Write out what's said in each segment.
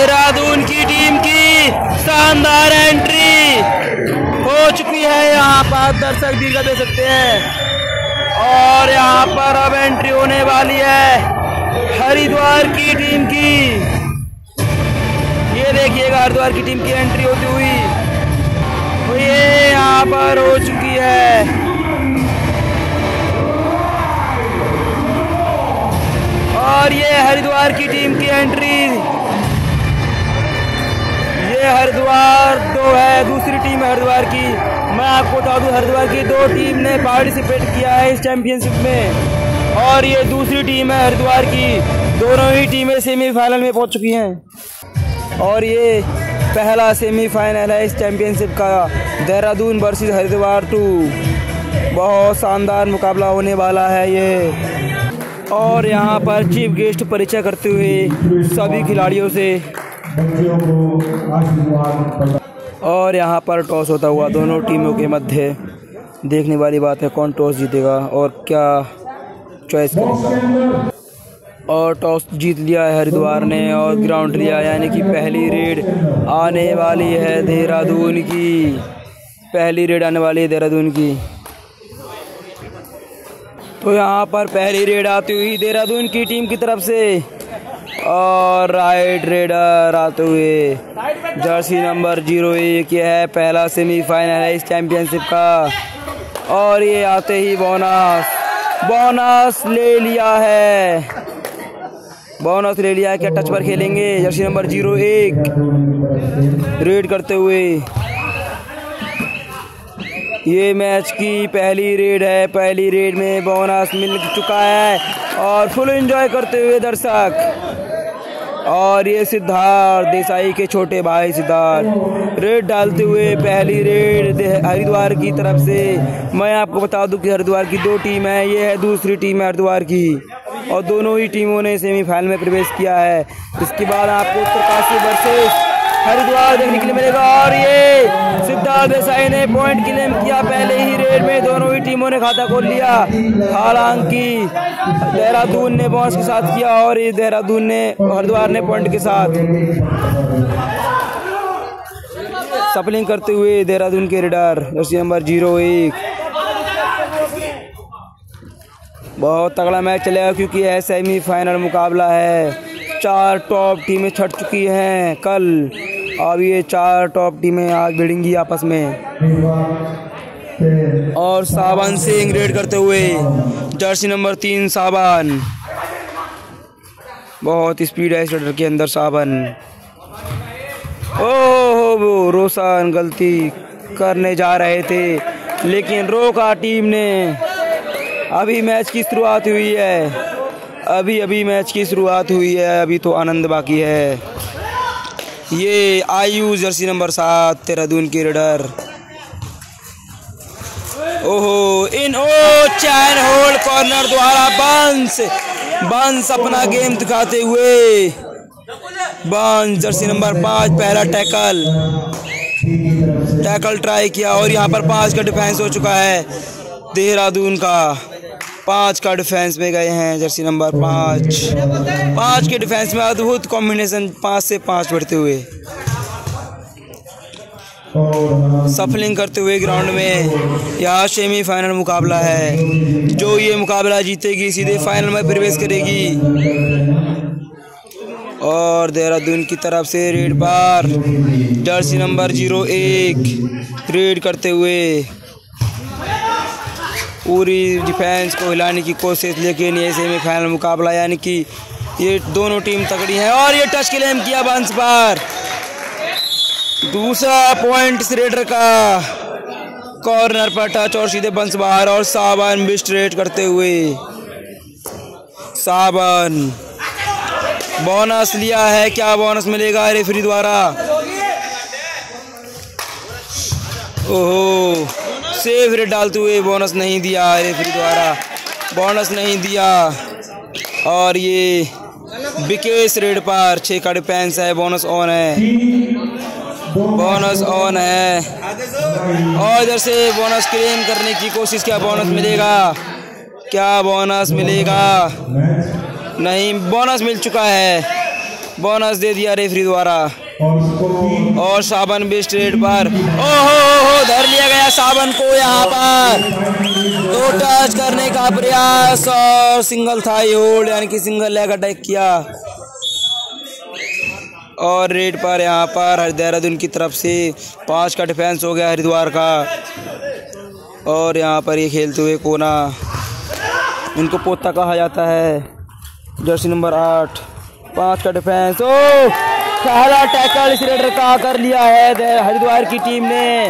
देहरादून की टीम की शानदार एंट्री हो चुकी है। यहाँ पर दर्शक दीर्घा दे सकते हैं। और यहाँ पर अब एंट्री होने वाली है हरिद्वार की टीम की। ये देखिएगा, हरिद्वार की टीम की एंट्री होती हुई। तो ये यहाँ पर हो चुकी है। और ये हरिद्वार की टीम की एंट्री। ये हरिद्वार, दो है दूसरी टीम हरिद्वार की। मैं आपको बता दूँ, हरिद्वार की दो टीम ने पार्टिसिपेट किया है इस चैंपियनशिप में। और ये दूसरी टीम है हरिद्वार की। दोनों ही टीमें सेमीफाइनल में पहुँच चुकी हैं। और ये पहला सेमीफाइनल है इस चैंपियनशिप का। देहरादून वर्सेस हरिद्वार टू बहुत शानदार मुकाबला होने वाला है ये। और यहाँ पर चीफ गेस्ट परिचय करते हुए सभी खिलाड़ियों से और यहाँ पर टॉस होता हुआ दोनों टीमों के मध्य देखने वाली बात है कौन टॉस जीतेगा और क्या चॉइस करेगा। और टॉस जीत लिया है हरिद्वार ने और ग्राउंड लिया यानी कि पहली रेड आने वाली है देहरादून की। पहली रेड आने वाली है देहरादून की। तो यहाँ पर पहली रेड आती हुई देहरादून की टीम की तरफ़ से। और राइट रेडर आते हुए। जर्सी नंबर ज़ीरो एक ये है पहला सेमीफाइनल है इस चैंपियनशिप का। और ये आते ही बोनस बोनस ले लिया है। बोनस ले लिया है क्या टच पर खेलेंगे। जर्सी नंबर ज़ीरो एक। रेड करते हुए। ये मैच की पहली रेड है। पहली रेड में बोनस मिल चुका है और फुल एंजॉय करते हुए दर्शक। और ये सिद्धार्थ देसाई के छोटे भाई सिद्धार्थ, रेड डालते हुए पहली रेड हरिद्वार की तरफ़ से। मैं आपको बता दूँ कि हरिद्वार की दो टीम है। ये है दूसरी टीम है हरिद्वार की। और दोनों ही टीमों ने सेमीफाइनल में प्रवेश किया है। इसके बाद आपको उत्तरकाशी वर्सेस हरिद्वार देखने के लिए मिलेगा और ये सिद्धार्थ देसाई ने पॉइंट क्लेम किया। पहले ही रेड में दोनों ही टीमों ने खाता खोल लिया। हालाँकि देहरादून ने बॉस के साथ किया और ये देहरादून ने, हरिद्वार ने पॉइंट के साथ सपलिंग करते हुए देहरादून के रेडर जर्सी नंबर ज़ीरो एक। बहुत तगड़ा मैच चलेगा क्योंकि यह सेमीफाइनल मुकाबला है। चार टॉप टीमें छट चुकी हैं कल। अब ये चार टॉप टीमें आज भिड़ेंगी आपस में। और साबान सिंह रेड करते हुए जर्सी नंबर तीन साबान। बहुत स्पीड है इस रेडर के अंदर साबन। ओह, रोशन गलती करने जा रहे थे, लेकिन रोका टीम ने। अभी मैच की शुरुआत हुई है। अभी अभी मैच की शुरुआत हुई है, अभी तो आनंद बाकी है। ये आयु जर्सी नंबर सात, देहरादून की रेडर। ओहो, इन, ओ, चैन होल्ड कॉर्नर द्वारा बंस बंस अपना गेम दिखाते हुए, बंस जर्सी नंबर पाँच, पहला टैकल। टैकल ट्राई किया और यहाँ पर पाँच का डिफेंस हो चुका है, देहरादून का। पाँच का डिफेंस में गए हैं, जर्सी नंबर पाँच। पाँच के डिफेंस में अद्भुत कॉम्बिनेशन पाँच से पाँच बढ़ते हुए। सफलिंग करते हुए ग्राउंड में यहाँ सेमीफाइनल मुकाबला है। जो ये मुकाबला जीतेगी, सीधे फाइनल में प्रवेश करेगी। और देहरादून की तरफ़ से रेड बार जर्सी नंबर ज़ीरो एक रेड करते हुए पूरी डिफेंस को हिलाने की कोशिश, लेकिन ये सेमीफाइनल मुकाबला, यानी कि ये दोनों टीम तगड़ी है, और ये टच क्लेम किया बंस पर दूसरा पॉइंट रेडर का। कॉर्नर पर टच और सीधे बंस बाहर और सावन भी स्ट्रेट करते हुए। सावन बोनस लिया है, क्या बोनस मिलेगा रेफरी द्वारा? ओहो। सेफ़ रेट डालते हुए बोनस नहीं दिया रेफरी द्वारा बोनस नहीं दिया। और ये विकेश रेड पर छः का डिफेंस है, बोनस ऑन है। बोनस ऑन है। और इधर से बोनस क्लेम करने की कोशिश, क्या बोनस मिलेगा? क्या बोनस मिलेगा? नहीं, बोनस मिल चुका है। बोनस दे दिया रेफरी द्वारा। और साबन भी स्ट्रेट पर। ओहो धर लिया गया साबन को यहाँ पर। दो टच करने का प्रयास और सिंगल थाई होल्ड, यानी कि सिंगल लेग अटैक किया। और रेड पर यहाँ पर देहरादून की तरफ़ से पाँच का डिफेंस हो गया हरिद्वार का। और यहाँ पर ये खेलते हुए कोना, इनको पोता कहा जाता है। जर्सी नंबर आठ, पाँच का डिफेंस ओ पहला टैकल इस रेडर का कर लिया है हरिद्वार की टीम ने।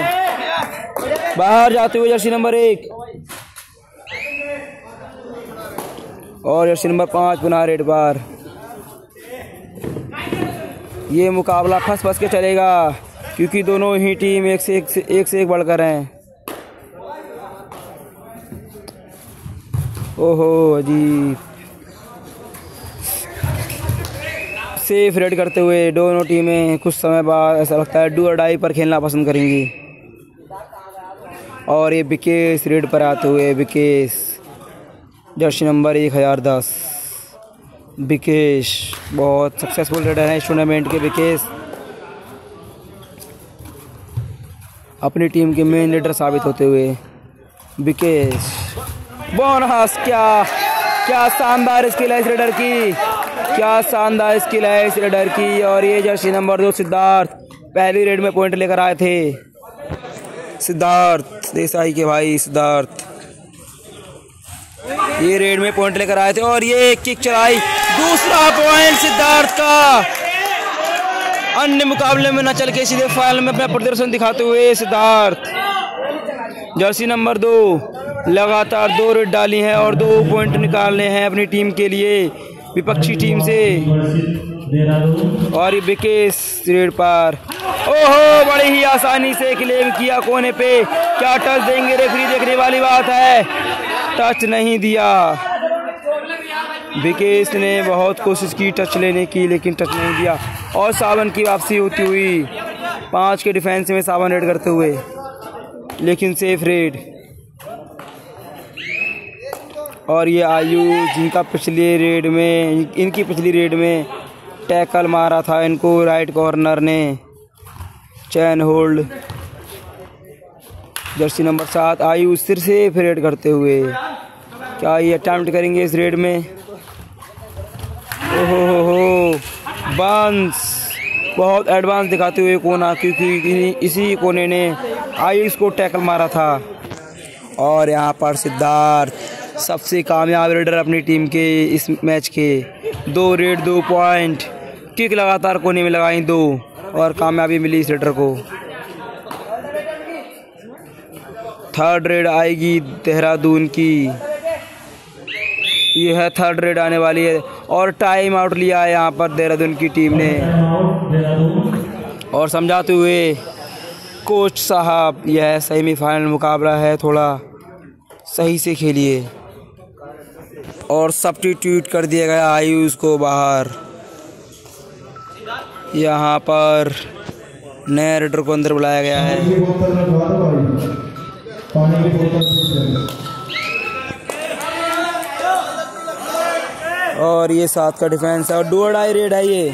बाहर जाते हुए जर्सी नंबर एक। और जर्सी नंबर पाँच पुनः रेड बार ये मुकाबला फंस फंस के चलेगा क्योंकि दोनों ही टीम एक से एक से एक, से एक बढ़कर हैं। ओहो अजीब। सेफ़ रेड करते हुए दोनों टीमें कुछ समय बाद, ऐसा लगता है डू और डाई पर खेलना पसंद करेंगी। और ये विकेश रेड पर आते हुए विकेश जर्सी नंबर एक, हज़ार दस। विकेश बहुत सक्सेसफुल रेडर हैं इस टूर्नामेंट के विकेश अपनी टीम के मेन लीडर साबित होते हुए विकेश बोनस क्या क्या शानदार स्किल है इस रेडर की। क्या शानदार स्किल है इस रेडर की और ये जर्सी नंबर दो, सिद्धार्थ। पहली रेड में पॉइंट लेकर आए थे। सिद्धार्थ, देसाई के भाई, सिद्धार्थ। ये रेड में पॉइंट लेकर आए थे और ये किक चलाई। दूसरा पॉइंट सिद्धार्थ का। अन्य मुकाबले में न चल के सीधे फाइनल में अपना प्रदर्शन दिखाते हुए सिद्धार्थ। जर्सी नंबर दो, लगातार दो रेड डाली हैं और दो पॉइंट निकालने हैं अपनी टीम के लिए। विपक्षी टीम से। और विकेश रेड पर। ओहो, बड़ी ही आसानी से क्लेम किया कोने पे। क्या टच देंगे रेफरी देखने वाली बात है। टच नहीं दिया। विकेश ने बहुत कोशिश की टच लेने की, लेकिन टच नहीं दिया। और सावन की वापसी होती हुई। पाँच के डिफेंस में सावन रेड करते हुए। लेकिन सेफ़ रेड और ये आयु जिनका पिछली रेड में, इनकी पिछली रेड में टैकल मारा था, इनको राइट कॉर्नर ने चैन होल्ड जर्सी नंबर सात, आयु सिर से फिर रेड करते हुए। क्या ये अटैम्प्ट करेंगे इस रेड में? ओहो, हो हो बाँस बहुत एडवांस दिखाते हुए कोना, क्योंकि इसी कोने ने आयुष को टैकल मारा था। और यहाँ पर सिद्धार्थ सबसे कामयाब रेडर अपनी टीम के इस मैच के। दो रेड, दो पॉइंट। किक लगातार कोने में लगाई दो और कामयाबी मिली इस रेडर को। थर्ड रेड आएगी देहरादून की। यह है थर्ड रेड आने वाली है और टाइम आउट लिया है यहाँ पर देहरादून की टीम ने। और समझाते हुए कोच साहब, यह सेमीफाइनल मुकाबला है, थोड़ा सही से खेलिए। और सब्टीट्यूट कर दिया गया आयुष को बाहर। यहाँ पर नए रेडर को अंदर बुलाया गया है। और ये सात का डिफेंस है। और डू डाई रेड है ये।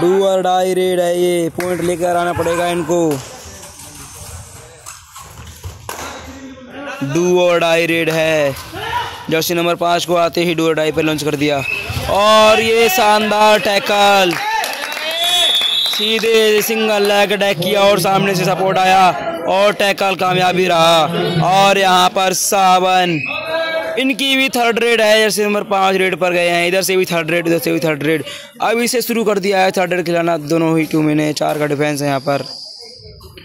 डू डाई रेड है ये। पॉइंट लेकर आना पड़ेगा इनको। डू और डाई रेड है। जर्सी नंबर पाँच को आते ही डू और डाई पर लॉन्च कर दिया। और ये शानदार टैकल सीधे सिंगल लेग अटैक किया और सामने से सपोर्ट आया और टैकल कामयाबी रहा। और यहाँ पर सावन। इनकी भी थर्ड रेड है। जैसे नंबर पाँच रेड पर गए हैं। इधर से भी थर्ड रेड इधर से भी थर्ड रेड अब इसे शुरू कर दिया है थर्ड रेड खिलाना। दोनों ही टू में चार का डिफेंस है यहाँ पर।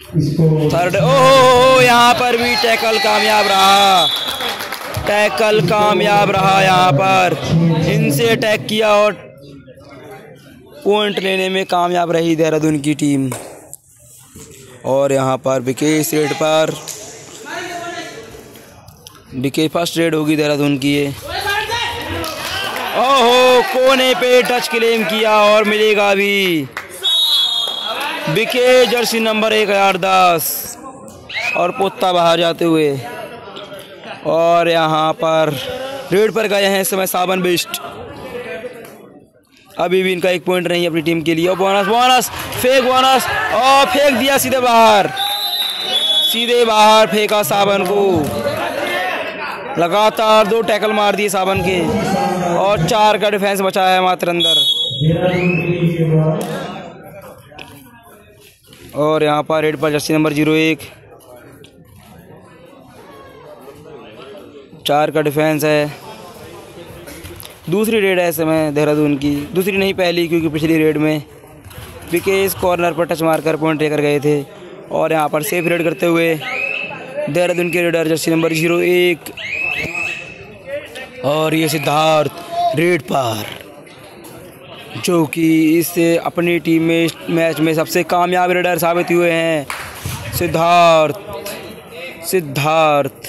थर्ड, ओहो, यहाँ पर भी टैकल कामयाब रहा। टैकल कामयाब रहा यहाँ पर। इनसे अटैक किया और पॉइंट लेने में कामयाब रही देहरादून की टीम और यहाँ पर विकेश रेड पर विकेट फ़र्स्ट रेड होगी देहरादून की ये। ओहो, कोने पे टच क्लेम किया और मिलेगा भी। बिके जर्सी नंबर एक हज़ार दस और पोता बाहर जाते हुए। और यहाँ पर रेड पर गए हैं इस समय सावन बिस्ट अभी भी इनका एक पॉइंट नहीं अपनी टीम के लिए। और बोनस बोनस फेक बोनस और फेंक दिया सीधे बाहर। सीधे बाहर फेंका सावन को। लगातार दो टैकल मार दिए सावन के। और चार का डिफेंस बचा है मात्र अंदर। और यहाँ पर रेड पर जर्सी नंबर ज़ीरो एक। चार का डिफेंस है। दूसरी रेड है इस समय देहरादून की। दूसरी नहीं पहली, क्योंकि पिछली रेड में विकेश कॉर्नर पर टच मारकर पॉइंट लेकर गए थे। और यहाँ पर सेफ़ रेड करते हुए देहरादून के रेडर जर्सी नंबर ज़ीरो एक। और ये सिद्धार्थ रेड पर। जो कि इस अपनी टीम में मैच में सबसे कामयाब रेडर साबित हुए हैं। सिद्धार्थ सिद्धार्थ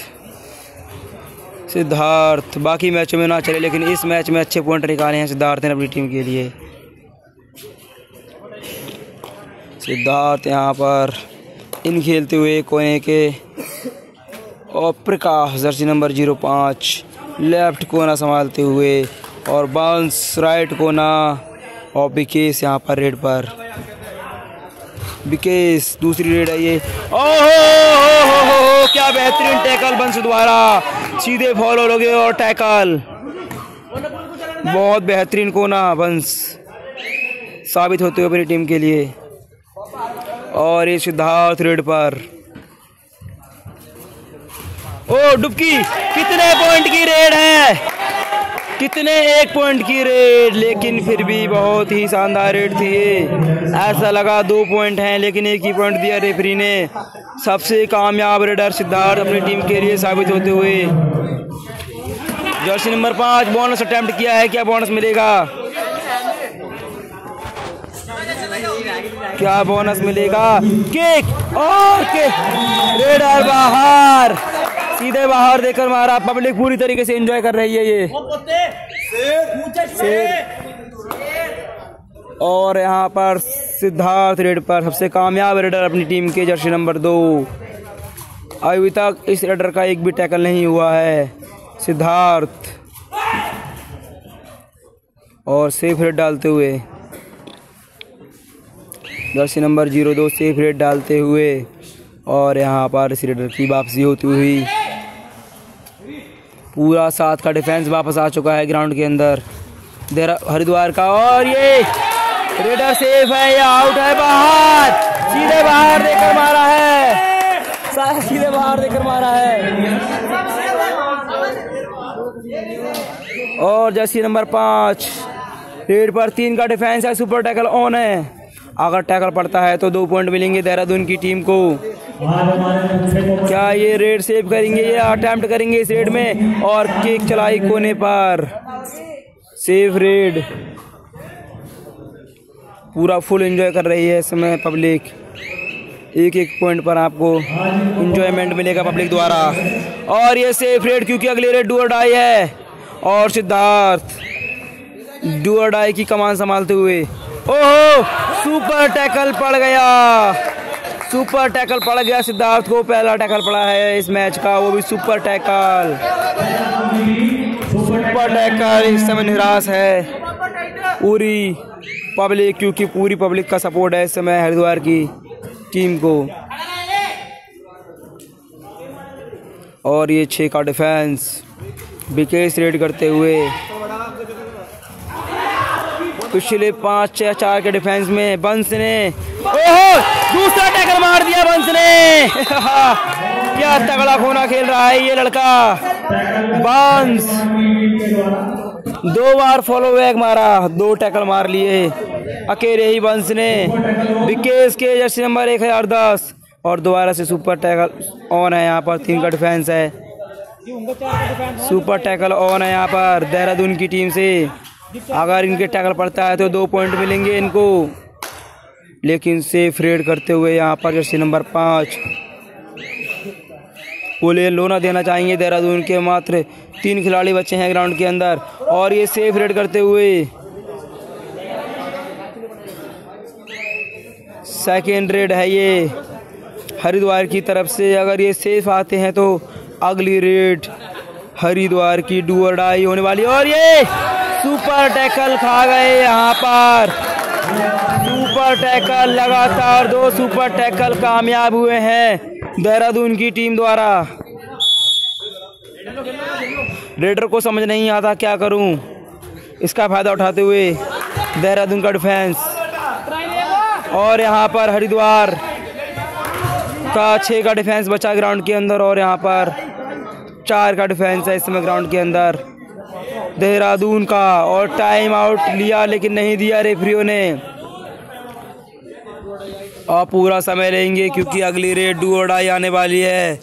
सिद्धार्थ। बाकी मैचों में ना चले, लेकिन इस मैच में अच्छे पॉइंट निकाले हैं सिद्धार्थ ने अपनी टीम के लिए। सिद्धार्थ यहाँ पर इन खेलते हुए कोने के और प्रकाश जर्सी नंबर ज़ीरो पाँच, लेफ़्ट कोना संभालते हुए और बाउंस राइट कोना और विकेश यहाँ पर रेड पर। विकेश दूसरी रेड है। ये हो हो हो क्या बेहतरीन टैकल बंस द्वारा सीधे फॉलो लोगे और टैकल बहुत बेहतरीन कोना, बंस। साबित होते हुए अपनी टीम के लिए। और ये सिद्धार्थ रेड पर। ओ, डुबकी, कितने पॉइंट की रेड है। कितने एक पॉइंट की रेड लेकिन फिर भी बहुत ही शानदार रेड थी। ऐसा लगा दो पॉइंट हैं, लेकिन एक ही पॉइंट दिया रेफरी ने। सबसे कामयाब रेडर सिद्धार्थ अपनी टीम के लिए साबित होते हुए। जर्सी नंबर पाँच बोनस अटैम्प्ट किया है, क्या बोनस मिलेगा? क्या बोनस मिलेगा? केक और केक रेडर बाहर। सीधे बाहर देकर मारा पब्लिक पूरी तरीके से एंजॉय कर रही है ये। और यहाँ पर सिद्धार्थ रेड पर सबसे कामयाब रेडर अपनी टीम के जर्सी नंबर दो। अभी तक इस रेडर का एक भी टैकल नहीं हुआ है। सिद्धार्थ। और सेफ़ रेड डालते हुए। जर्सी नंबर ज़ीरो दो सेफ़ रेड डालते हुए। और यहाँ पर इस रेडर की वापसी होती हुई। पूरा साथ का डिफेंस वापस आ चुका है ग्राउंड के अंदर। देरा हरिद्वार का और ये रेडर सेफ़ है, या आउट है बाहर। सीधे बाहर देकर मारा है। सीधे बाहर देकर मारा है। और जर्सी नंबर पाँच। रेड पर तीन का डिफेंस है, सुपर टैकल ऑन है। अगर टैकल पड़ता है तो दो पॉइंट मिलेंगे देहरादून की टीम को। क्या ये रेड सेव करेंगे? या अटेम्प्ट करेंगे इस रेड में और केक चलाई कोने पर। Safe raid. पूरा फुल एंजॉय कर रही है इस समय पब्लिक। एक एक पॉइंट पर आपको इंजॉयमेंट मिलेगा पब्लिक द्वारा। और ये सेफ़ रेड क्योंकि अगले रेड डुअर डाई है। और सिद्धार्थ डुअर डाई की कमान संभालते हुए। ओहो, सुपर टैकल पड़ गया। सुपर टैकल पड़ गया सिद्धार्थ को, पहला टैकल पड़ा है इस मैच का, वो भी सुपर टैकल। सुपर टैकल इस समय निराश है पूरी पब्लिक, क्योंकि पूरी पब्लिक का सपोर्ट है इस समय हरिद्वार की टीम को। और ये छः का डिफेंस विकेश रेड करते हुए। पिछले पाँच या चार के डिफेंस में बंस ने ओहो, दूसरा टैकल मार दिया बंस ने। क्या तगड़ा खोना खेल रहा है ये लड़का। बंस। दो बार फॉलो बैक मारा, दो टैकल मार लिए। अकेले ही बंस ने। विकेश के जर्सी नंबर एक हज़ार दस और दोबारा से सुपर टैकल ऑन है यहाँ पर, तीन का डिफेंस है। सुपर टैकल ऑन है यहाँ पर, देहरादून की टीम से। अगर इनके टैकल पड़ता है तो दो पॉइंट मिलेंगे इनको। लेकिन सेफ़ रेड करते हुए यहाँ पर जर्सी नंबर पाँच। बोले लोना देना चाहेंगे देहरादून के मात्र तीन खिलाड़ी बच्चे हैं ग्राउंड के अंदर और ये सेफ़ रेड करते हुए सेकेंड रेड है ये हरिद्वार की तरफ़ से। अगर ये सेफ़ आते हैं तो अगली रेड हरिद्वार की डुअर डाई होने वाली और ये सुपर टैकल खा गए यहाँ पर। सुपर टैकल लगातार दो सुपर टैकल कामयाब हुए हैं देहरादून की टीम द्वारा। रेडर को समझ नहीं आता क्या करूँ। इसका फ़ायदा उठाते हुए देहरादून का डिफेंस और यहाँ पर हरिद्वार का छः का डिफेंस बचा ग्राउंड के अंदर और यहाँ पर चार का डिफेंस है इस समय ग्राउंड के अंदर। देहरादून का और टाइम आउट लिया लेकिन नहीं दिया रेफरियों ने। और पूरा समय लेंगे क्योंकि अगली रेड डू ओडाई आने वाली है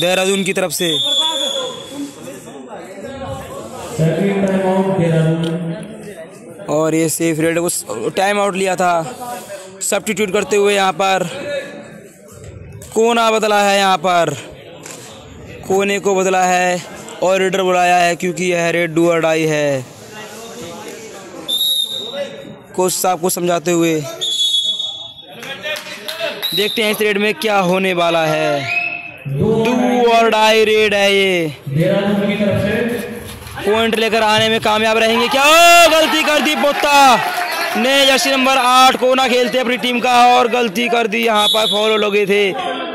देहरादून की तरफ़ से। और ये सेफ़ रेड को टाइम आउट लिया था। सब्टीट्यूट करते हुए यहाँ पर कोना बदला है यहाँ पर। कोने को बदला है। और रेडर बुलाया है क्योंकि यह रेड डू अडाई है। कोच साहब को समझाते हुए देखते हैं इस रेड में क्या होने वाला है। डू और डाई रेड है ये। पॉइंट लेकर आने में कामयाब रहेंगे। क्या? ओ, गलती कर दी पोता। ने जर्सी नंबर आठ कोना खेलते अपनी टीम का और गलती कर दी, यहाँ पर फॉलो लगे थे,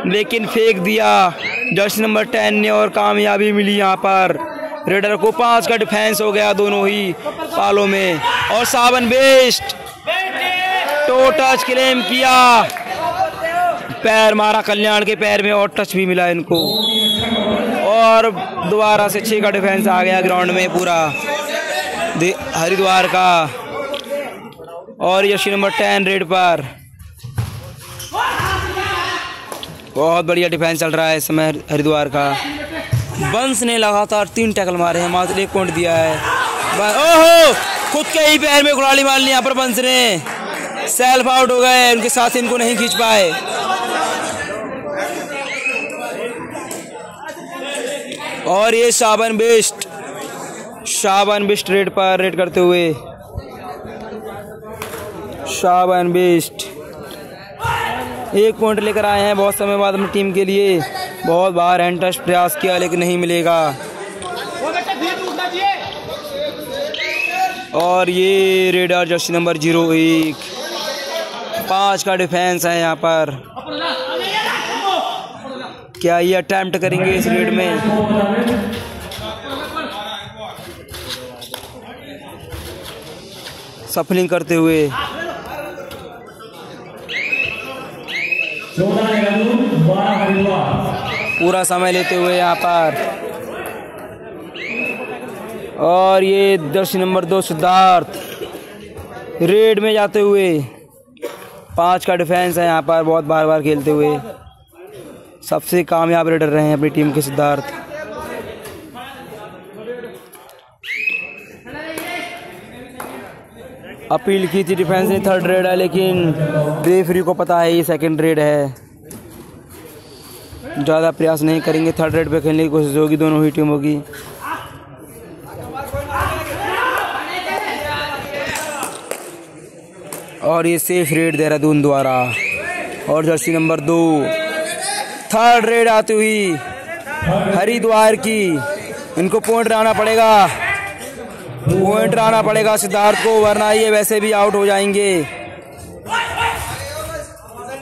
लेकिन फेंक दिया। जर्सी नंबर टेन ने और कामयाबी मिली यहाँ पर। रेडर को पाँच का डिफेंस हो गया दोनों ही पालों में। और Sawan Bisht toe touch claim किया। पैर मारा कल्याण के पैर में और टच भी मिला इनको। और दोबारा से छः का डिफेंस आ गया ग्राउंड में पूरा। हरिद्वार का। और यशी नंबर टेन, रेड पर। बहुत बढ़िया डिफेंस चल रहा है इस समय हरिद्वार का। बंस ने लगातार तीन टैकल मारे हैं, मात्र एक पॉइंट दिया है। ओहो! खुद के ही पैर में खुराली मार ली यहाँ पर बंस ने। सेल्फ आउट हो गए, उनके साथ इनको नहीं खींच पाए। और ये शाबन बेस्ट शाबन बेस्ट रेड पर, रेड करते हुए। शाबन बेस्ट। एक पॉइंट लेकर आए हैं बहुत समय बाद अपनी टीम के लिए। बहुत बार हैंड प्रयास किया, लेकिन नहीं मिलेगा। और ये रेडर जर्सी नंबर ज़ीरो एक। पाँच का डिफेंस है यहाँ पर। क्या ये अटैम्प्ट करेंगे इस रेड में? सफलिंग करते हुए। पूरा समय लेते हुए यहाँ पर। और ये दस नंबर दो, सिद्धार्थ। रेड में जाते हुए। पाँच का डिफेंस है यहाँ पर, बहुत बार बार खेलते हुए। सबसे कामयाब रेडर रहे हैं अपनी टीम के सिद्धार्थ। अपील की थी डिफेंस ने थर्ड रेड है, लेकिन रेफरी को पता है ये सेकंड रेड है। ज़्यादा प्रयास नहीं करेंगे थर्ड रेड पे खेलने की कोशिश होगी, दोनों ही टीमों की और ये सेफ़ रेड देहरादून द्वारा। और जर्सी नंबर दो। थर्ड रेड आती हुई हरिद्वार की। इनको पॉइंट लाना पड़ेगा। पॉइंट लाना पड़ेगा सिद्धार्थ को, वरना ये वैसे भी आउट हो जाएँगे।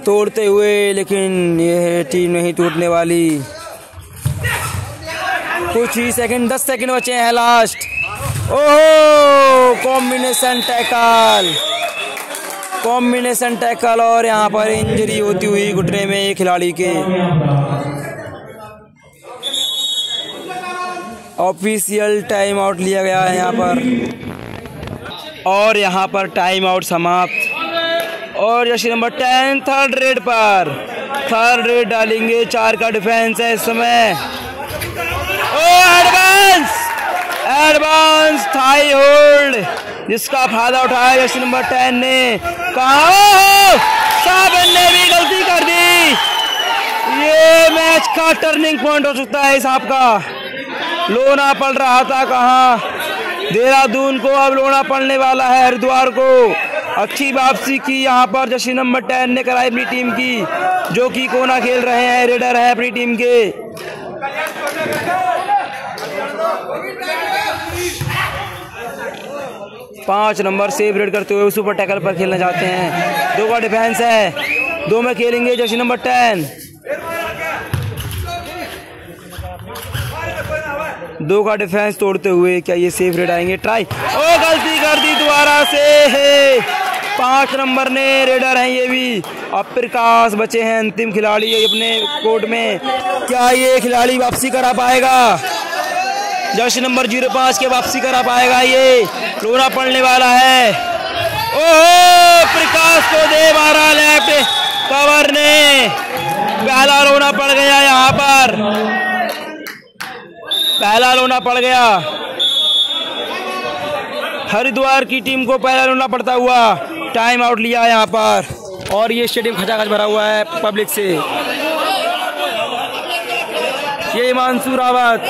तोड़ते हुए, लेकिन ये टीम नहीं टूटने वाली। कुछ ही सेकंड दस सेकंड बचे हैं लास्ट ओहो कॉम्बिनेशन टैकल कॉम्बिनेशन टैकल और यहाँ पर इंजरी होती हुई घुटने में खिलाड़ी के। ऑफिशियल टाइम आउट लिया गया है यहाँ पर। और यहाँ पर टाइम आउट समाप्त। और जैसे नंबर टेन थर्ड रेड पर। थर्ड रेड डालेंगे, चार का डिफेंस है इस समय। एडवांस एडवांस थाई होल्ड जिसका फ़ायदा उठाया जैसे नंबर टेन ने। कहा ने भी गलती कर दी। ये मैच का टर्निंग पॉइंट हो सकता है इस आपका। लोना पड़ रहा था कहाँ? देहरादून को अब लोना पड़ने वाला है, हरिद्वार को। अच्छी वापसी की यहाँ पर जशी नंबर टेन ने कराई अपनी टीम की, जो कि कोना खेल रहे हैं, रेडर है अपनी टीम के। पाँच नंबर सेव रेड करते हुए सुपर टैकल पर खेलना चाहते हैं। दो का डिफेंस है, दो में खेलेंगे जर्सी नंबर टेन। दो का डिफेंस तोड़ते हुए क्या ये सेफ़ रेड आएँगे? ट्राई। ओ, गलती कर दी दोबारा से। पाँच नंबर ने रेडर हैं ये भी। अब प्रकाश बचे हैं अंतिम खिलाड़ी अपने कोर्ट में। क्या ये खिलाड़ी वापसी करा पाएगा? जर्सी नंबर ज़ीरो पाँच के वापसी करा पाएगा ये। रोना पड़ने वाला है। ओहो प्रकाश को दे मारा लेफ़्ट कवर ने। पहला रोना पड़ गया यहाँ पर। पहला रोना पड़ गया। हरिद्वार की टीम को पहला रोना पड़ता हुआ टाइम आउट लिया यहाँ पर। और ये स्टेडियम खचाखच भरा हुआ है पब्लिक से। ये मानसूर रावत।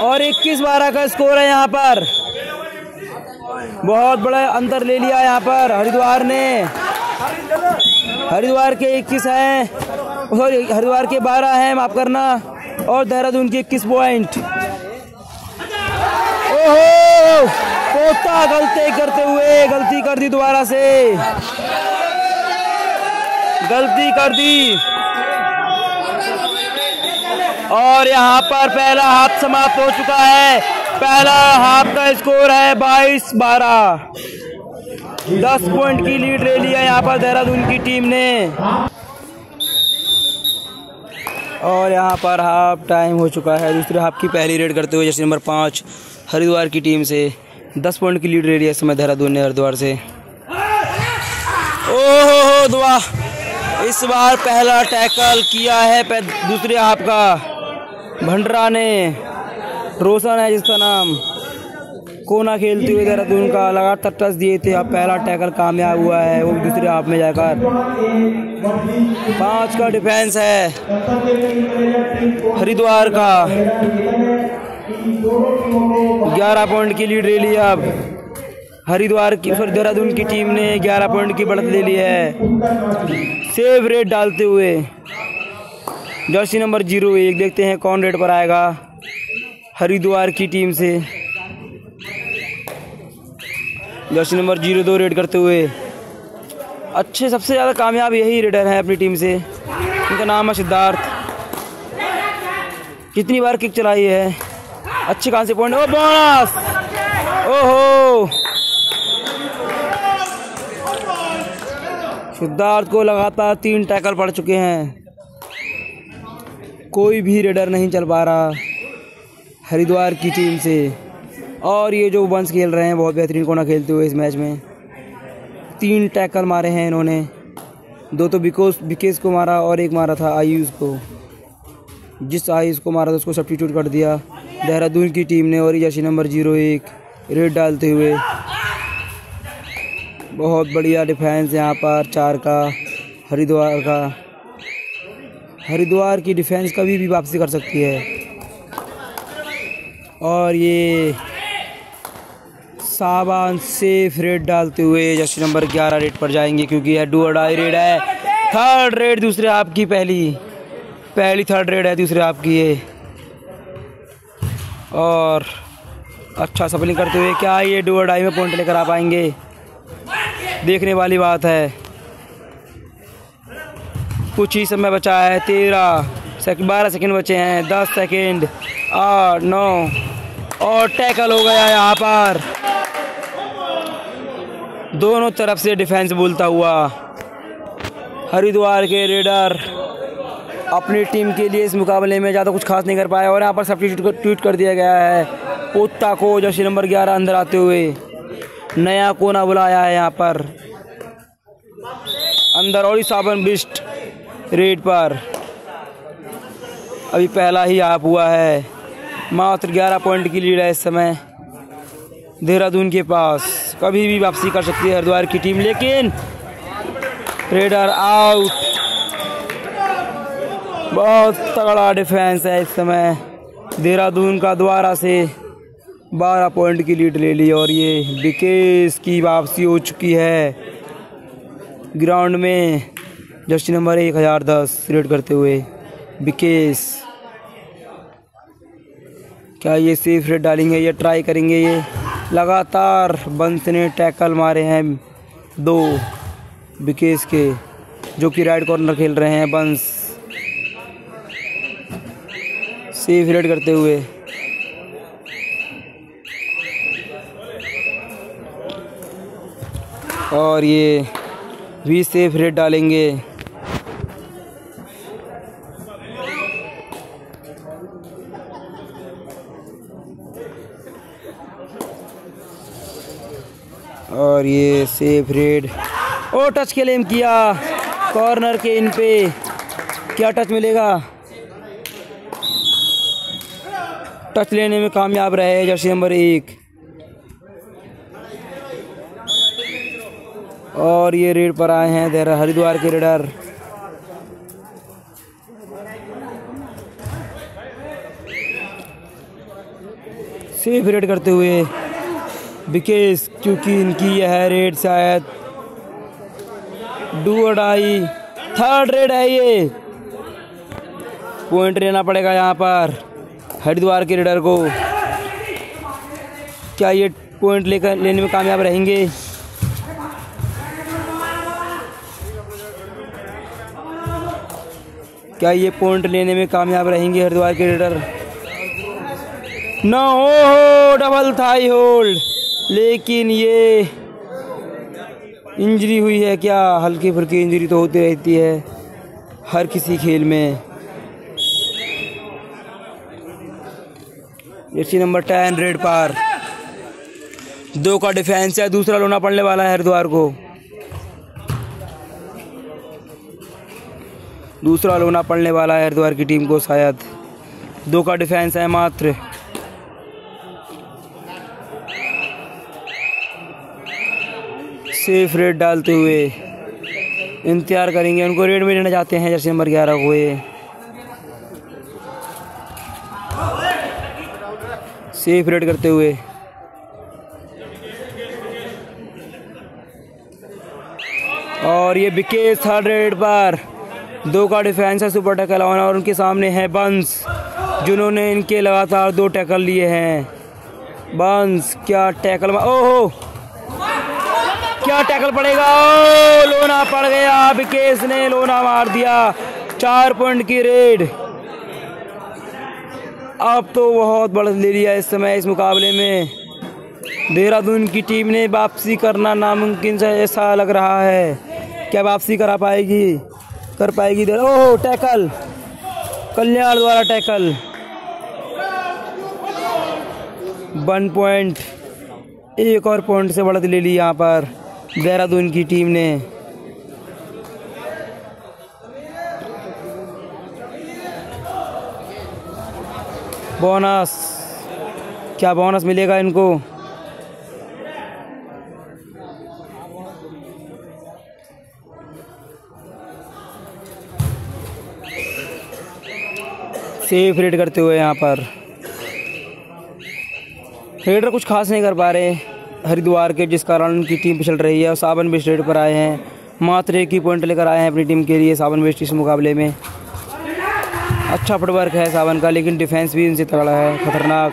और 21 बारह का स्कोर है यहाँ पर। बहुत बड़ा अंतर ले लिया यहाँ पर। हरिद्वार ने। हरिद्वार के 21 हैं। सॉरी, हरिद्वार के बारह है, माफ़ करना। और देहरादून के 21 पॉइंट ओहो! पोता गलती करते हुए, गलती कर दी दोबारा से। गलती कर दी। और यहाँ पर पहला हाफ़ समाप्त हो चुका है। पहला हाफ़ का स्कोर है बाईस बारह। दस पॉइंट की लीड ले लिया यहाँ पर देहरादून की टीम ने। और यहाँ पर हाफ़ टाइम हो चुका है। दूसरे हाफ़ की पहली रेड करते हुए जैसे नंबर पाँच हरिद्वार की टीम से दस पॉइंट की लीड ले है समय देहरादून ने हरिद्वार से। ओहो दुआ। इस बार पहला टैकल किया है दूसरे हाफ़ का। भंडरा ने। रोशन है जिसका नाम। कोना खेलते हुए देहरादून का लगातार टच दिए थे। अब पहला टैकल कामयाब हुआ है, वो दूसरे हाफ़ में जाकर। पाँच का डिफेंस है। हरिद्वार का। ग्यारह पॉइंट की लीड ले ली अब। हरिद्वार की फिर देहरादून की टीम ने ग्यारह पॉइंट की बढ़त ले ली है। सेव रेट डालते हुए। जर्सी नंबर ज़ीरो एक देखते हैं कौन रेट पर आएगा। हरिद्वार की टीम से। जर्सी नंबर ज़ीरो दो रेड करते हुए। अच्छे, सबसे ज़्यादा कामयाब यही रेडर हैं अपनी टीम से। उनका नाम है सिद्धार्थ। कितनी बार किक चलाई है। अच्छे कहाँ से पॉइंट ओ बोनस ओहो! सिद्धार्थ को लगातार तीन टैकल पड़ चुके हैं। कोई भी रेडर नहीं चल पा रहा हरिद्वार की टीम से। और ये जो वंश खेल रहे हैं, बहुत बेहतरीन कोना खेलते हुए इस मैच में। तीन टैकल मारे हैं इन्होंने। दो तो बिकोस बिकेस को मारा और एक मारा था आयुष को। जिस आयुष को मारा था, उसको सब्टीट्यूट कर दिया देहरादून की टीम ने और जर्सी नंबर ज़ीरो एक। रेड डालते हुए। बहुत बढ़िया डिफेंस यहाँ पर चार का, हरिद्वार का। हरिद्वार की डिफेंस कभी भी वापसी कर सकती है। और ये साबान सेफ़ रेड डालते हुए जर्सी नंबर ग्यारह रेड पर जाएँगे क्योंकि यह डू अडाई रेड है। थर्ड रेड दूसरे आपकी पहली। पहली थर्ड रेड है, दूसरे आपकी ये। और अच्छा सफलिंग करते हुए क्या ये डू में पॉइंट लेकर आ पाएँगे? देखने वाली बात है। कुछ ही समय बचा है, तेरह सेकंड बारह सेकेंड बचे हैं, दस सेकेंड आठ, नौ, और टैकल हो गया यहाँ पर। दोनों तरफ़ से डिफेंस बोलता हुआ, हरिद्वार के रेडर अपनी टीम के लिए इस मुकाबले में ज़्यादा कुछ खास नहीं कर पाया और यहाँ पर सब ट्वीट कर दिया गया है। पोता को जैसे नंबर ग्यारह अंदर आते हुए नया कोना बुलाया है यहाँ पर। अंदर और ही साबन बिस्ट रेड पर। अभी पहला ही आप हुआ है। मात्र 11 पॉइंट की लीड है इस समय देहरादून के पास। कभी भी वापसी कर सकती है हरिद्वार की टीम, लेकिन रेडर आउट बहुत तगड़ा डिफेंस है इस समय। देहरादून का दोबारा से 12 पॉइंट की लीड ले ली और ये विकेश की वापसी हो चुकी है। ग्राउंड में जर्सी नंबर एक हज़ार दस रेड करते हुए विकेश क्या ये सेफ़ रेट डालेंगे? या ट्राई करेंगे ये। लगातार बंस ने टैकल मारे हैं दो विकेस के, जो कि राइट कॉर्नर खेल रहे हैं बंस। सेफ़ रेड करते हुए। और ये भी सेफ़ रेट डालेंगे। और ये सेफ़ रेड। ओ, टच क्लेम किया। कॉर्नर के इन पे। क्या टच मिलेगा? टच लेने में कामयाब रहे जर्सी नंबर एक। और ये रेड पर आए हैं देर हरिद्वार के रेडर। सेफ़ रेड करते हुए। बिकेस क्योंकि इनकी यह रेड शायद डू अडाई थर्ड रेड है ये। पॉइंट लेना पड़ेगा यहाँ पर हरिद्वार के रेडर को। क्या ये पॉइंट लेकर लेने में कामयाब रहेंगे? क्या ये पॉइंट लेने में कामयाब रहेंगे हरिद्वार के रेडर? नो हो डबल थाई होल्ड लेकिन ये इंजरी हुई है क्या? हल्की फुल्की इंजरी तो होती रहती है हर किसी खेल में। जर्सी नंबर टेन, रेड पार। दो का डिफेंस है, दूसरा लोना पड़ने वाला है हरिद्वार को। दूसरा लोना पड़ने वाला है हरिद्वार की टीम को शायद। दो का डिफेंस है मात्र। सेफ़ रेट डालते हुए इंतज़ार करेंगे। उनको रेट में लेना चाहते हैं जैसे नंबर ग्यारह को ये। सेफ़ रेट करते हुए। और ये बिके थर्ड रेड पर। दो का डिफेंस है सुपर टैकल ऑन और उनके सामने है बंस, जिन्होंने इनके लगातार दो टैकल लिए हैं। बंस, क्या टैकल ओहो! क्या टैकल पड़ेगा। ओ, लोना पड़ गया। विकेश ने लोना मार दिया। चार पॉइंट की रेड अब तो बहुत बढ़त ले लिया इस समय, इस मुकाबले में। देहरादून की टीम ने वापसी करना नामुमकिन से ऐसा लग रहा है। क्या वापसी करा पाएगी? कर पाएगी देर ओह टैकल कल्याण द्वारा टैकल वन पॉइंट एक और पॉइंट से बढ़त ले ली यहाँ पर। देहरादून की टीम ने। बोनस। क्या बोनस मिलेगा इनको? सेफ़ रेड करते हुए यहाँ पर। रेडर कुछ खास नहीं कर पा रहे। हरिद्वार के, जिस कारण उनकी टीम पिछड़ रही है और सावन बेस्ट रेड पर आए हैं। मात्र एक ही पॉइंट लेकर आए हैं अपनी टीम के लिए सावन बेस्ट इस मुकाबले में। अच्छा फुटवर्क है सावन का, लेकिन डिफेंस भी उनसे तगड़ा है। खतरनाक।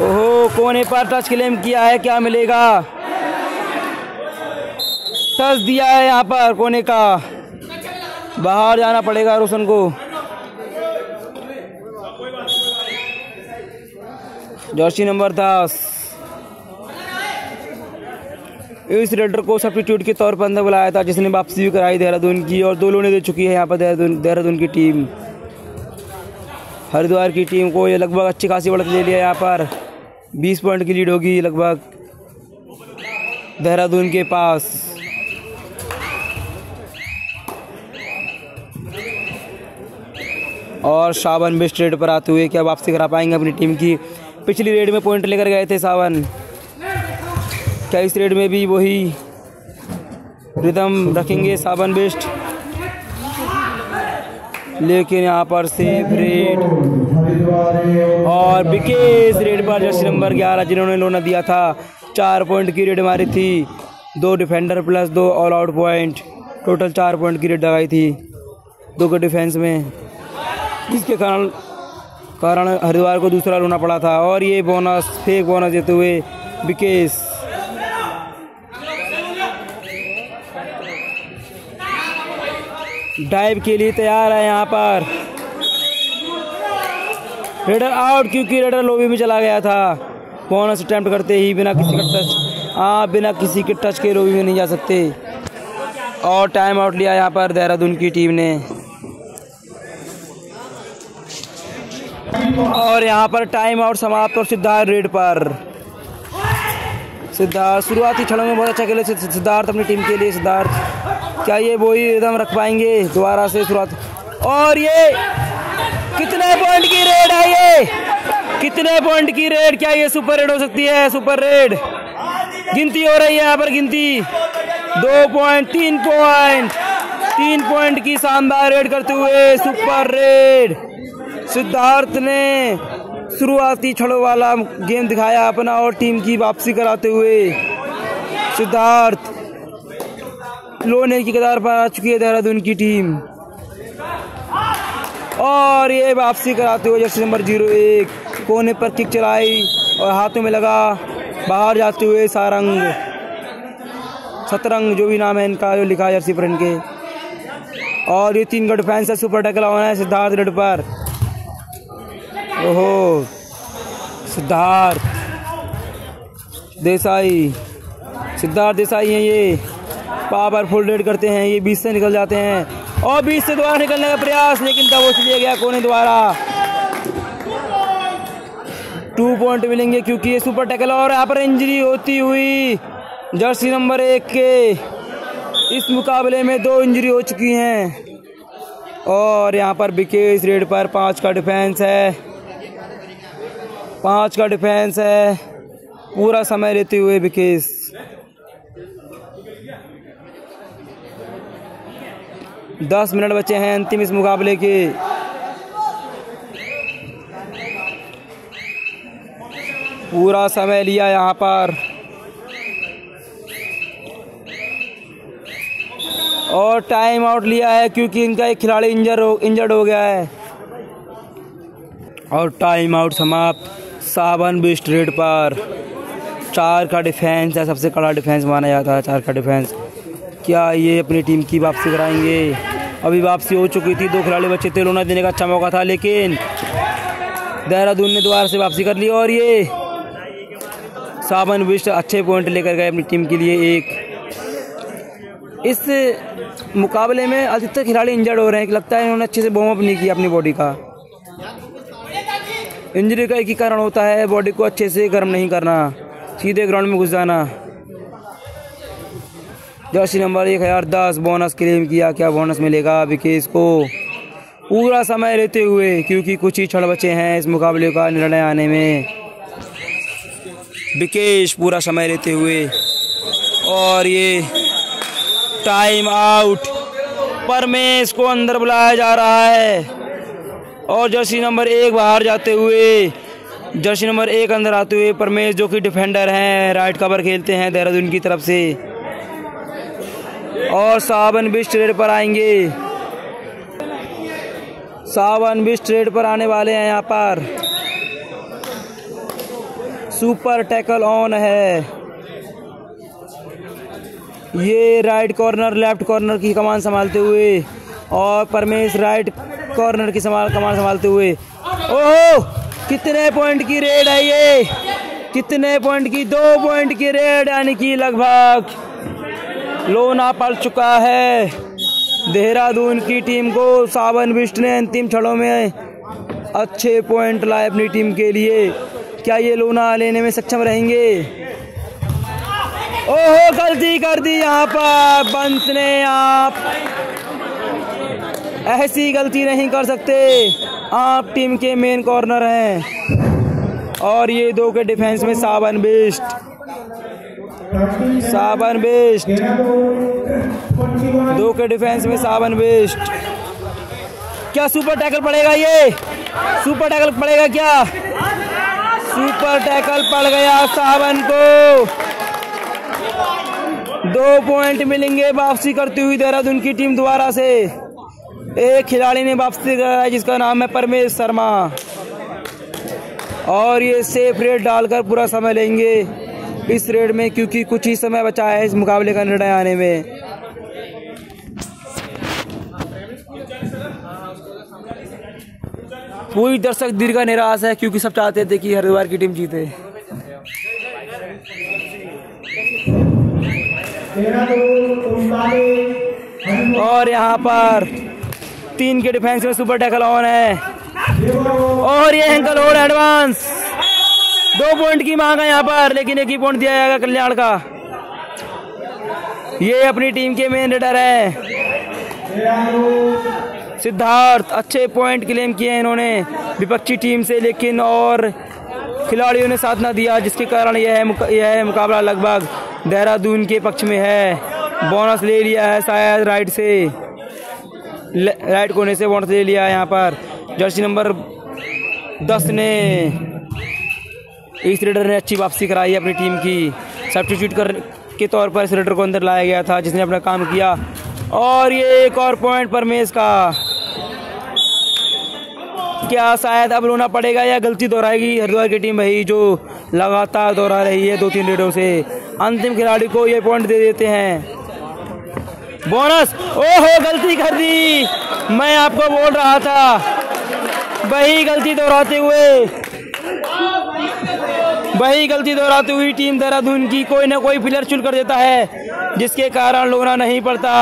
ओहो, कोने पर टच क्लेम किया है? क्या मिलेगा? टच दिया है यहाँ पर कोने का। बाहर जाना पड़ेगा रोशन को। जर्सी नंबर दस। इस रेडर को सब्सिट्यूट के तौर पर अंदर बुलाया था, जिसने वापसी भी कराई देहरादून की और दो लोने दे चुकी है यहाँ पर देहरादून देहरादून की टीम। हरिद्वार की टीम को ये लगभग अच्छी खासी बढ़त ले लिया यहाँ पर। 20 पॉइंट की लीड होगी लगभग देहरादून के पास। और सावन बेस्ट रेड पर आते हुए क्या वापसी करा पाएँगे अपनी टीम की? पिछली रेड में पॉइंट लेकर गए थे सावन। क्या इस रेड में भी वही रिदम रखेंगे, साबन बेस्ट। लेकिन यहाँ पर सेफ़ रेड। और बिकेस रेड पर जर्सी नंबर ग्यारह, जिन्होंने लोना दिया था, चार पॉइंट की रेड मारी थी। दो डिफेंडर प्लस दो ऑल आउट पॉइंट टोटल चार पॉइंट की रेड लगाई थी। दो के डिफेंस में। जिसके कारण कारण हरिद्वार को दूसरा लोना पड़ा था। और ये बोनस फेक बोनस देते हुए विकेश डाइव के लिए तैयार है यहाँ पर। रेडर आउट क्योंकि रेडर लोबी में चला गया था। बोनस अटैम्प्ट करते ही बिना किसी का टच हाँ बिना किसी के टच के लोबी में नहीं जा सकते। और टाइम आउट लिया यहाँ पर देहरादून की टीम ने। और यहाँ पर टाइम आउट समाप्त और सिद्धार्थ रेड पर। सिद्धार्थ, शुरुआती क्षणों में बहुत अच्छा खेले। सिद्धार्थ अपनी टीम के लिए, सिद्धार्थ। क्या ये वही एकदम रख पाएँगे? दोबारा से शुरुआत। और ये कितने पॉइंट की रेड है ये? कितने पॉइंट की रेड क्या ये सुपर रेड हो सकती है? सुपर रेड गिनती हो रही है यहाँ पर गिनती। दो पॉइंट तीन पॉइंट तीन पॉइंट की शानदार रेड करते हुए सुपर रेड सिद्धार्थ ने शुरुआती छड़ों वाला गेम दिखाया अपना और टीम की वापसी कराते हुए। सिद्धार्थ लोने की कतार पर आ चुकी है देहरादून की टीम। और ये वापसी कराते हुए जैसे नंबर ज़ीरो एक, कोने पर किक चलाई और हाथों में लगा बाहर जाते हुए सारंग। सतरंग जो भी नाम है इनका, जो लिखा है जर्सी पर इनके। और ये तीन गढ़ फैंस है, सुपर टकला होना है, सिद्धार्थ गढ़ पर। ओहो, सिद्धार्थ देसाई सिद्धार्थ देसाई हैं ये। पावरफुल रेड करते हैं, ये बीस से निकल जाते हैं। और बीस से दोबारा निकलने का प्रयास, लेकिन तब वो चलिए गया कोने द्वारा। टू पॉइंट मिलेंगे क्योंकि ये सुपर टैकल और यहाँ पर इंजरी होती हुई जर्सी नंबर एक के, इस मुकाबले में दो इंजरी हो चुकी हैं। और यहाँ पर विकेश रेड पर पाँच का डिफेंस है। पाँच का डिफेंस है। पूरा समय लेते हुए विकेश दस मिनट बचे हैं अंतिम इस मुकाबले के। पूरा समय लिया यहाँ पर। और टाइम आउट लिया है क्योंकि इनका एक खिलाड़ी इंजर हो इंजर्ड हो गया है। और टाइम आउट समाप्त सावन भी स्ट्रेट पर। चार का डिफेंस है, सबसे कड़ा डिफेंस माना जाता है, चार का डिफेंस क्या ये अपनी टीम की वापसी कराएँगे? अभी वापसी हो चुकी थी, दो खिलाड़ी बच्चे थे लोना देने का अच्छा मौका था, लेकिन देहरादून ने दोबारा से वापसी कर ली और ये सावन विस्ट अच्छे पॉइंट लेकर गए अपनी टीम के लिए एक। इस मुकाबले में अधिकतर खिलाड़ी इंजर्ड हो रहे हैं लगता है इन्होंने अच्छे से वार्म अप नहीं किया अपनी बॉडी का। इंजरी का एक ही कारण होता है बॉडी को अच्छे से गर्म नहीं करना, सीधे ग्राउंड में घुस जाना। जर्सी नंबर एक हज़ार दस बोनस क्लेम किया, क्या बोनस मिलेगा विकेश को? पूरा समय लेते हुए, क्योंकि कुछ ही क्षण बचे हैं इस मुकाबले का निर्णय आने में। विकेश, पूरा समय लेते हुए। और ये टाइम आउट परमेश को अंदर बुलाया जा रहा है। और जर्सी नंबर एक बाहर जाते हुए, जर्सी नंबर एक अंदर आते हुए परमेश जो कि डिफेंडर हैं राइट कवर खेलते हैं देहरादून की तरफ़ से। और सावन भी स्ट्रेट पर आएँगे। सावन भी स्ट्रेट पर आने वाले हैं यहाँ पर। सुपर टैकल ऑन है। ये राइट कॉर्नर, लेफ़्ट कॉर्नर की कमान संभालते हुए और परमेश राइट कॉर्नर की संभाल कमान संभालते हुए। ओहो! कितने पॉइंट की रेड है ये? कितने पॉइंट की? दो पॉइंट की रेड, यानी कि लगभग लोना पड़ चुका है। देहरादून की टीम को सावन बिस्ट ने अंतिम क्षणों में अच्छे पॉइंट लाए अपनी टीम के लिए। क्या ये लोना लेने में सक्षम रहेंगे? ओहो, गलती कर दी यहाँ पर। बंस ने आप ऐसी गलती नहीं कर सकते। आप टीम के मेन कॉर्नर हैं। और ये दो के डिफेंस में सावन बेस्ट सावन बेस्ट। दो के डिफेंस में सावन बेस्ट। क्या सुपर टैकल पड़ेगा ये? सुपर टैकल पड़ेगा क्या? सुपर टैकल पड़ गया सावन को। दो पॉइंट मिलेंगे वापसी करती हुई देहरादून की टीम द्वारा से। एक खिलाड़ी ने वापसी कराया जिसका नाम है परमेश शर्मा। और ये सेफ़ रेट डालकर पूरा समय लेंगे। इस रेड में क्योंकि कुछ ही समय बचा है इस मुकाबले का निर्णय आने में। पूरी दर्शक दीर्घ निराश है क्योंकि सब चाहते थे कि हरिद्वार की टीम जीते। और यहाँ पर तीन के डिफेंस में सुपर टैकल ऑन है। और ये एंकल और एडवांस। दो पॉइंट की मांग है यहाँ पर लेकिन एक ही पॉइंट दिया जाएगा कल्याण का। ये अपनी टीम के मेन लीडर है। सिद्धार्थ अच्छे पॉइंट क्लेम किए हैं इन्होंने विपक्षी टीम से लेकिन और खिलाड़ियों ने साथ ना दिया जिसके कारण यह मुक, यह है मुकाबला लगभग देहरादून के पक्ष में है। बोनस ले लिया है शायद राइट से। राइट कोने से बोनस ले लिया है यहाँ पर। जर्सी नंबर दस ने इस रेडर ने अच्छी वापसी कराई अपनी टीम की। सब्सिट्यूट कर के तौर पर इस रेडर को अंदर लाया गया था, जिसने अपना काम किया। और ये एक और पॉइंट परमेश का। क्या शायद अब रोना पड़ेगा या गलती दोहराएगी हरिद्वार की टीम भाई, जो लगातार दोहरा रही है दो तीन रेडों से। अंतिम खिलाड़ी को ये पॉइंट दे देते हैं। बोनस ओहो, गलती कर दी। मैं आपको बोल रहा था, वही गलती दोहराते हुए। वही गलती दोहराती हुई टीम देहरादून की कोई ना कोई प्लेयर चुन कर देता है, जिसके कारण लोना नहीं पड़ता।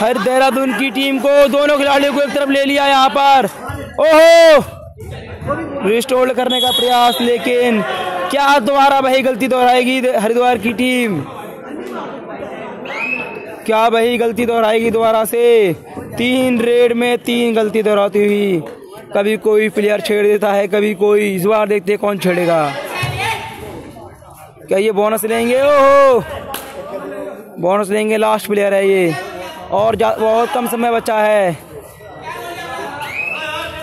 हर देहरादून की टीम को दोनों खिलाड़ियों को एक तरफ़ ले लिया यहाँ पर। ओहो! रिस्टोर करने का प्रयास, लेकिन क्या दोबारा वही गलती दोहराएगी हरिद्वार की टीम? क्या वही गलती दोहराएगी दोबारा से? तीन रेड में तीन गलती दोहराती हुई। कभी कोई प्लेयर छेड़ देता है, कभी कोई इस बार देखते कौन छेड़ेगा। क्या ये बोनस लेंगे? ओहो! बोनस लेंगे लास्ट प्लेयर है ये। और बहुत कम समय बचा है।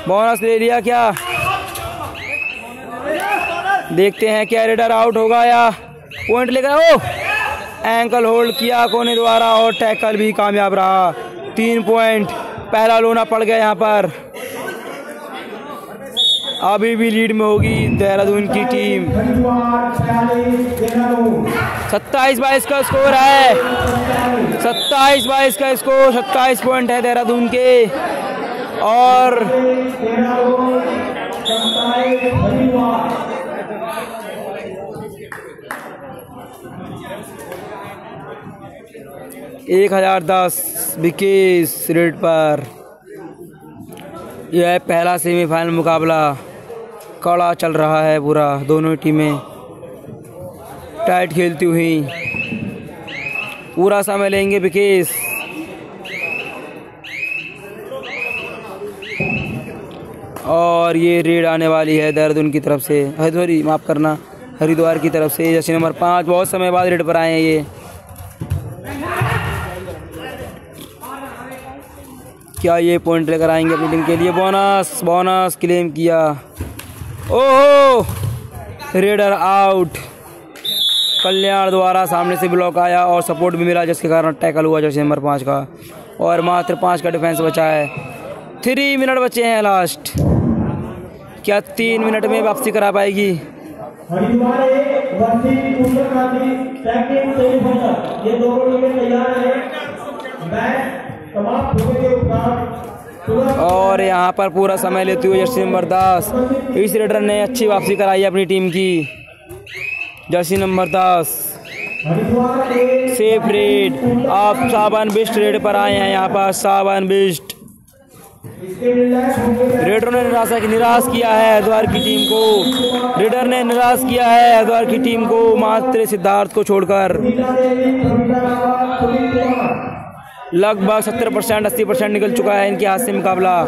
बोनस ले लिया क्या? देखते हैं क्या रेडर आउट होगा या पॉइंट लेकर ओ एंकल होल्ड किया कोने द्वारा और टैकल भी कामयाब रहा। तीन पॉइंट पहला लोना पड़ गया यहाँ पर। अभी भी लीड में होगी देहरादून की टीम। सत्ताईस बाईस का स्कोर है। सत्ताईस बाईस का स्कोर, सत्ताईस पॉइंट है देहरादून के। और एक हज़ार दस विकेश रेड पर। यह है पहला सेमीफाइनल मुकाबला। कड़ा चल रहा है पूरा, दोनों टीमें टाइट खेलती हुई। पूरा समय लेंगे विकेश और ये रेड आने वाली है देहरादून की तरफ़ से। हरिद्वार माफ़ करना। हरिद्वार की तरफ़ से जैसे नंबर पाँच। बहुत समय बाद रेड पर आए हैं ये। क्या ये पॉइंट लेकर आएँगे अपनी टीम के लिए? बोनस बोनस क्लेम किया। ओहो! रेडर आउट कल्याण द्वारा सामने से ब्लॉक आया और सपोर्ट भी मिला, जिसके कारण टैकल हुआ जैसे नंबर पाँच का। और मात्र पाँच का डिफेंस बचा है। थ्री मिनट बचे हैं लास्ट क्या तीन मिनट में वापसी करा पाएगी? ये दोनों तैयार है। और यहाँ पर पूरा समय लेते हुए जर्सी नंबर दस। इस रेडर ने अच्छी वापसी कराई अपनी टीम की। जर्सी नंबर दस। Safe raid. आप सावन बिस्ट रेड पर आए हैं यहाँ पर, सावन बिस्ट। रेडर ने निराशा की निराश किया है हरिद्वार की टीम को। रेडर ने निराश किया है हरिद्वार की टीम को। मात्र सिद्धार्थ को छोड़कर। लगभग सत्तर परसेंट, अस्सी परसेंट निकल चुका है इनके हाथ से मुकाबला।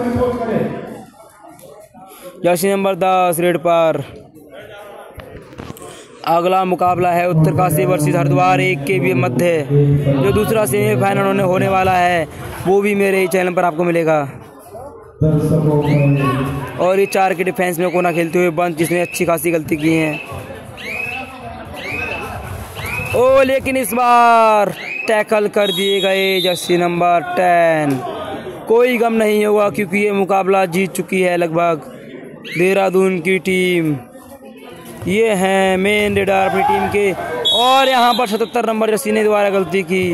जर्सी नंबर दस, रेड पर। अगला मुकाबला है उत्तरकाशी वर्सेस हरिद्वार, एक के भी मध्य। जो दूसरा सेमीफाइनल होने होने वाला है, वो भी मेरे ही चैनल पर आपको मिलेगा। और ये चार के डिफेंस में कोना खेलते हुए बंद जिसने अच्छी खासी गलती की है। ओ, लेकिन इस बार टैकल कर दिए गए जर्सी नंबर टेन। कोई गम नहीं होगा क्योंकि ये मुकाबला जीत चुकी है लगभग देहरादून की टीम। ये हैं मेन रेडर अपनी टीम के। और यहाँ पर सतहत्तर नंबर जर्सी ने दोबारा गलती की।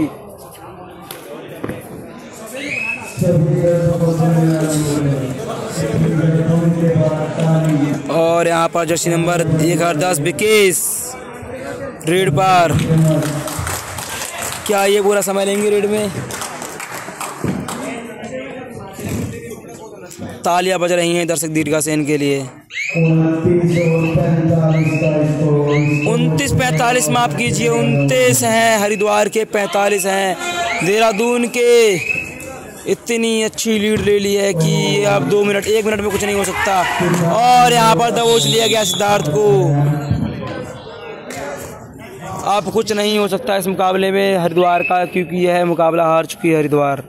और यहाँ पर जर्सी नंबर एक हज़ार दस विकेश रेड पर। क्या ये पूरा समय लेंगे रेड में? तालियाँ बज रही हैं दर्शक दीर्घा सेन के लिए। उनतीस पैंतालीस माफ़ कीजिए, उनतीस हैं, हरिद्वार के पैंतालीस हैं। देहरादून के इतनी अच्छी लीड ले ली है कि अब दो मिनट, एक मिनट में कुछ नहीं हो सकता। और यहाँ पर दबोच लिया गया सिद्धार्थ को। अब कुछ नहीं हो सकता इस मुकाबले में हरिद्वार का क्योंकि यह मुकाबला हार चुकी है हरिद्वार।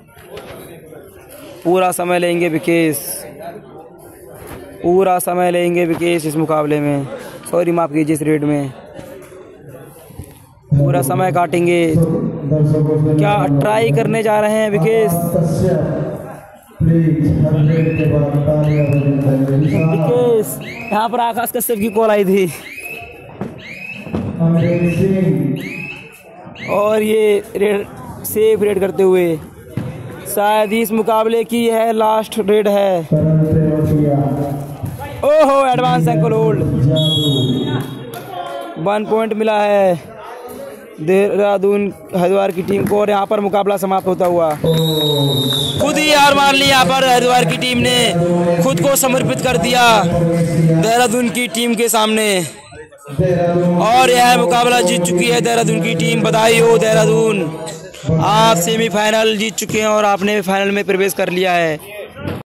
पूरा समय लेंगे विकेश। पूरा समय लेंगे विकेश इस मुकाबले में। सॉरी माफ़ कीजिए इस रेड में। पूरा समय काटेंगे। क्या ट्राई करने जा रहे हैं विकेश? विकेश यहाँ पर आकाश कश्यप की कॉल आई थी। और ये रेड सेफ़ रेड करते हुए, शायद इस मुकाबले की है लास्ट रेड है। ओहो advance ankle hold one point मिला है। देहरादून हरिद्वार की टीम को और यहाँ पर मुकाबला समाप्त होता हुआ। खुद ही हार मान ली यहाँ पर हरिद्वार की टीम ने। खुद को समर्पित कर दिया देहरादून की टीम के सामने। और यह मुकाबला जीत चुकी है देहरादून की टीम, बधाई हो देहरादून। आप सेमीफाइनल जीत चुके हैं और आपने फाइनल में प्रवेश कर लिया है।